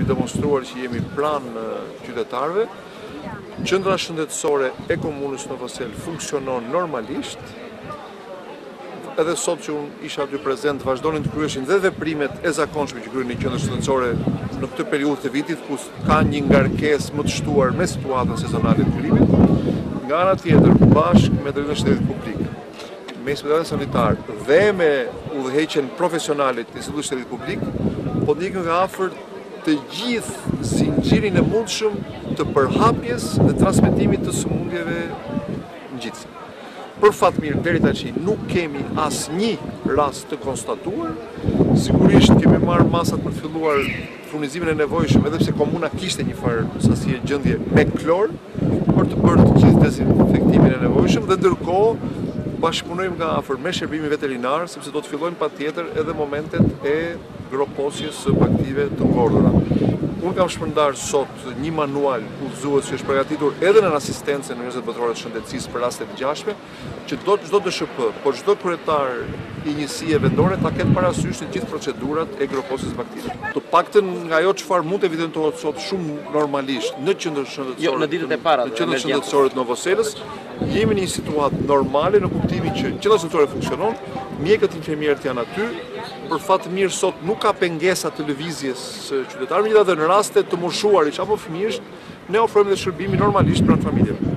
Duke demonstruar që jemi pranë qytetarëve, qëndra shëndetësore e komunës Novoselë funksionon normalisht, edhe sot që unë isha aty prezent, vazhdonin të kryeshin dhe veprimet e zakonshme që kryhen në qëndrën shëndetësore në këtë periudhë të vitit, ku ka një ngarkesë më të shtuar me situatën sezonale të gripit, nga ana tjetër bashkë me drejtorinë e shëndetit publik. me inspektoratin sanitar dhe me udhëheqjen profesionale të Institutit të Shëndetit Publik, po ndjekim nga afër të gjithë zinxhirin e mundshëm të përhapjes dhe transmetimit të sëmundjeve ngjitëse. Për fat mirë deri tash nuk kemi asnjë rast të konstatuar. Sigurisht kemi marrë masat për të filluar furnizimin e nevojshëm, edhe pse komuna kishte njëfarë sasie gjëndje me klor, për të bërë të gjithë dezinfektimin e nevojshëm, dhe ndërkohë bashkëpunojmë nga afër me shërbimin veterinar, sepse do të fillojmë patjetër edhe momentet e groposjes së bagëtive të ngordhura. Unë kam shpërndarë sot një manual udhëzues që është pregatitur edhe nën asistencën në njëzet botërore të shëndetësisë për raste të ngjashme, që çdo DShP, por çdo kryetar njësie vendore ta ketë parasysh të gjitha procedurat e groposjes së bagëtive. Të paktën nga ajo çfarë mund të evidentohet sot shumë normalisht në qendrën shëndetësore jo, në ditët e para në qendrën shëndetësore të Novoselës, jemi në një situatë normale në kuptimin që qendra shëndetësore funksionon, mjekët infermierët janë aty, për fat të mirë sot nuk ka pengesa të lëvizjes së qytetarëve, megjithatë në raste të moshuarish apo fëmijësh ne ofrojmë dhe shërbimin normalisht pranë familjeve.